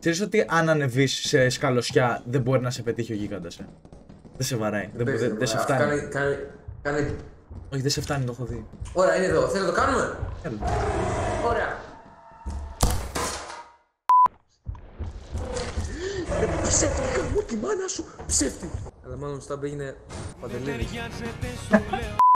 Ξέρεις ότι αν ανεβείς σε σκαλωσιά δεν μπορεί να σε πετύχει ο γίγαντας. ε. Δεν σε βαράει. Δεν, δεν, δεν σε φτάνει. Κάνε, κάνε, κάνε... Όχι, δεν σε φτάνει, το έχω δει. Ωραία, είναι εδώ. Θέλω να το κάνουμε; Έλα. Ωραία. Ψεύτικα μου τη μάνα σου. Ψεύτη. Αλλά μάλλον στα είναι παντελή.